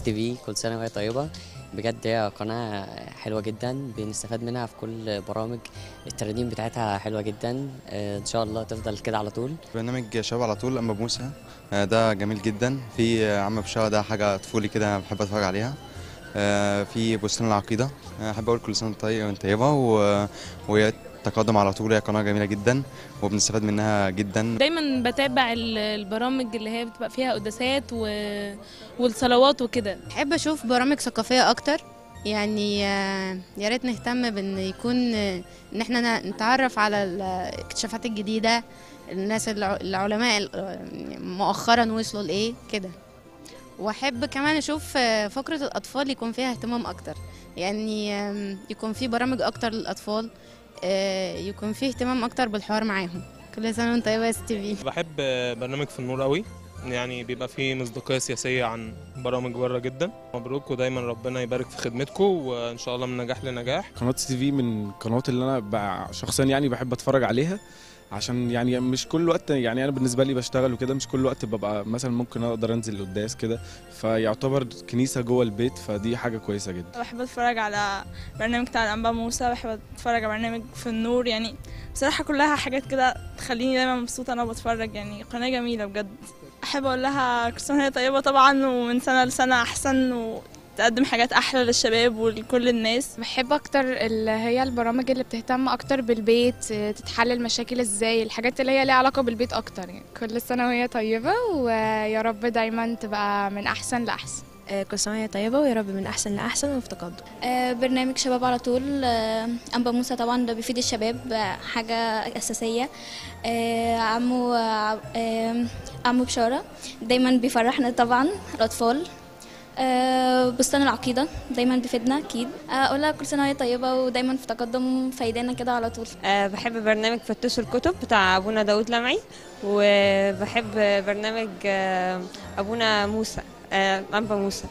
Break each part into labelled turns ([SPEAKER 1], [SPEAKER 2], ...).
[SPEAKER 1] تي في كل سنة وهي طيبة. بجد هي قناة حلوة جدا بنستفاد منها في كل برامج. الترانيم بتاعتها حلوة جدا. آه، إن شاء الله تفضل كده على طول.
[SPEAKER 2] برنامج شباب على طول اما موسى. آه، ده جميل جدا. في عم بشارة ده حاجة طفولي كده بحب أتفرج عليها. آه، في بستان العقيدة. أحب أقول كل سنة وأنت طيب وأنت طيبة. و- وهي تقدم على طول. هي قناة جميلة جدا وبنستفاد منها جدا.
[SPEAKER 3] دايما بتابع ال- البرامج اللي هي بتبقى فيها قداسات و... والصلوات وكده.
[SPEAKER 4] بحب أشوف برامج ثقافية أكتر. يعني آه، يا ريت نهتم بإن يكون آه، إن إحنا نتعرف على الاكتشافات الجديدة الناس الع- العلماء ال- مؤخرا وصلوا لإيه؟ كده. وأحب كمان أشوف آه، فقرة الأطفال يكون فيها اهتمام أكتر. يعني يكون في برامج أكتر للأطفال. يكون في اهتمام أكتر بالحوار معاهم. كل سنة وأنت طيبة يا سي تي في.
[SPEAKER 5] بحب برنامج في النور قوي. يعني بيبقى فيه مصداقية سياسية عن برامج بره جدا. مبروك ودايما ربنا يبارك في خدمتكم وإن شاء الله من نجاح لنجاح.
[SPEAKER 6] قناة تي في من القنوات اللي أنا ب- شخصيا يعني بحب أتفرج عليها. عشان يعني مش كل وقت يعني أنا بالنسبة لي بشتغل وكده مش كل وقت ببقى مثلا ممكن أقدر أنزل القداس كده فيعتبر كنيسة جوه البيت فدي حاجة كويسة جدا.
[SPEAKER 7] بحب أتفرج على برنامج بتاع الأنبا موسى بحب أتفرج على برنامج في النور يعني بصراحة كلها حاجات كده تخليني دايما مبسوطة أنا بتفرج يعني قناة جميلة بجد. أحب أقول لها كل وهي طيبة طبعا ومن سنة لسنة أحسن وتقدم حاجات أحلى للشباب ولكل الناس.
[SPEAKER 8] بحب أكتر اللي هي البرامج اللي بتهتم أكتر بالبيت تتحل المشاكل إزاي الحاجات اللي هي ليها علاقة بالبيت أكتر يعني. كل سنة وهي طيبة ويا رب دايما تبقى من أحسن لأحسن.
[SPEAKER 9] كل سنة وهي طيبة ويا رب من أحسن لأحسن وفي تقدم.
[SPEAKER 10] آه، برنامج شباب على طول آه، أنبا موسى طبعا ده بيفيد الشباب آه، حاجة أساسية. آه، عمو آه، عمو بشارة دايما بيفرحنا طبعا الأطفال آه، بستان العقيدة. دايما بيفيدنا أكيد. آه، أقولها كل سنة وهي طيبة ودايما في تقدم فايدانا كده على طول.
[SPEAKER 11] أه بحب برنامج فتشوا الكتب بتاع أبونا داود لمعي وبحب برنامج آه، أبونا موسى أنبا موسى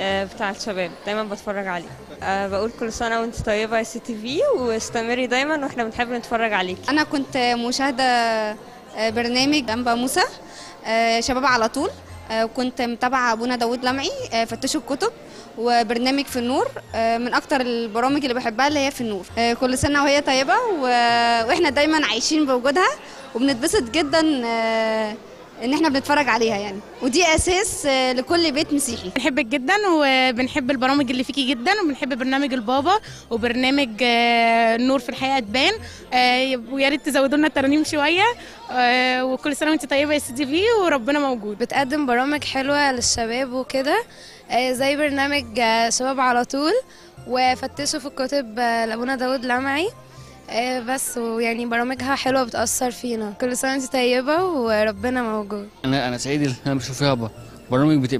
[SPEAKER 11] بتاع الشباب. دايما بتفرج عليه. أه بقول كل سنة وأنت طيبة يا سي تي في واستمري دايما وإحنا بنحب نتفرج عليكي
[SPEAKER 4] أنا كنت مشاهدة برنامج انبا موسى شباب على طول. آه، كنت متابعة أبونا داود لمعي آه، فتشوا الكتب وبرنامج في النور آه، من أكتر البرامج اللي بحبها اللي هي في النور. آه، كل سنة وهي طيبة وإحنا دايما عايشين بوجودها وبنتبسط جدا آه، ان إحنا بنتفرج عليها يعني. ودي أساس آه، لكل بيت مسيحي
[SPEAKER 3] بنحبك جدا وبنحب البرامج اللي فيكي جدا وبنحب برنامج البابا وبرنامج آه، النور في الحقيقة تبان آه، ويا ريت تزودوا لنا الترانيم شوية. آه، وكل سنة وانت طيبة يا سي تي في وربنا موجود.
[SPEAKER 8] بتقدم برامج حلوة للشباب وكده. آه، زي برنامج آه، شباب على طول وفتشوا في الكتب آه، لأبونا داود لمعي. آه، بس ويعني برامجها حلوة بتأثر فينا. كل سنة وانت طيبة وربنا موجود.
[SPEAKER 12] أنا أنا سعيد إن أنا بشوف فيها برامج بت-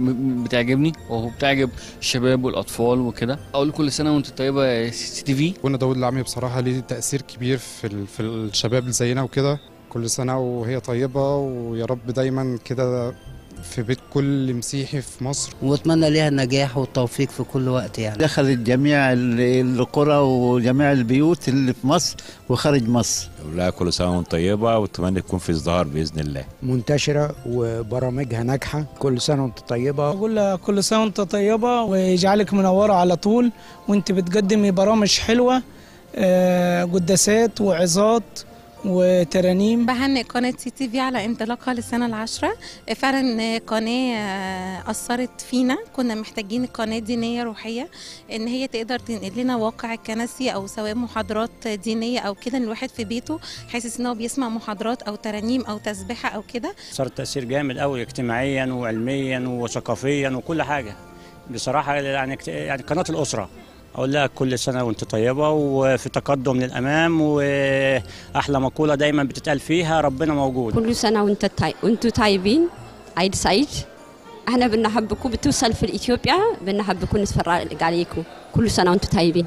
[SPEAKER 12] بتعجبني وبتعجب الشباب والأطفال وكده. أقول كل سنة وانت طيبة يا سي تي في.
[SPEAKER 13] ابونا داود لمعي بصراحة ليه تأثير كبير في ال... في الشباب اللي زينا وكده. كل سنة وهي طيبة ويا رب دايما كده في بيت كل مسيحي في مصر.
[SPEAKER 14] واتمنى ليها النجاح والتوفيق في كل وقت يعني.
[SPEAKER 15] دخلت جميع ال- القرى وجميع البيوت اللي في مصر وخارج مصر.
[SPEAKER 16] لا كل سنة وأنت طيبة وأتمنى يكون في ازدهار بإذن الله.
[SPEAKER 17] منتشرة وبرامجها ناجحة. كل سنة وأنت طيبة.
[SPEAKER 18] بقول لها كل سنة وأنت طيبة ويجعلك منورة على طول. وأنت بتقدمي برامج حلوة آه، قداسات وعظات. وترانيم.
[SPEAKER 19] بهنئ قناة سي تي في على انطلاقها للسنة العاشرة فعلا قناة أثرت فينا. كنا محتاجين قناة دينية روحية إن هي تقدر تنقل لنا واقع الكنسي أو سواء محاضرات دينية أو كده الواحد في بيته حاسس إن هو بيسمع محاضرات أو ترانيم أو تسبيحة أو كده.
[SPEAKER 20] صار تأثير جامد قوي اجتماعيا وعلميا وثقافيا وكل حاجة. بصراحة يعني يعني قناة الأسرة أقول لها كل سنة وأنت طيبة وفي تقدم للأمام وأحلى مقولة دايما بتتقال فيها ربنا موجود.
[SPEAKER 6] كل سنة وأنت طيب وانتوا طيبين عيد سعيد. إحنا بنحبكم بتوصل في إثيوبيا بنحبكم نتفرج عليكم. كل سنة وانتوا طيبين.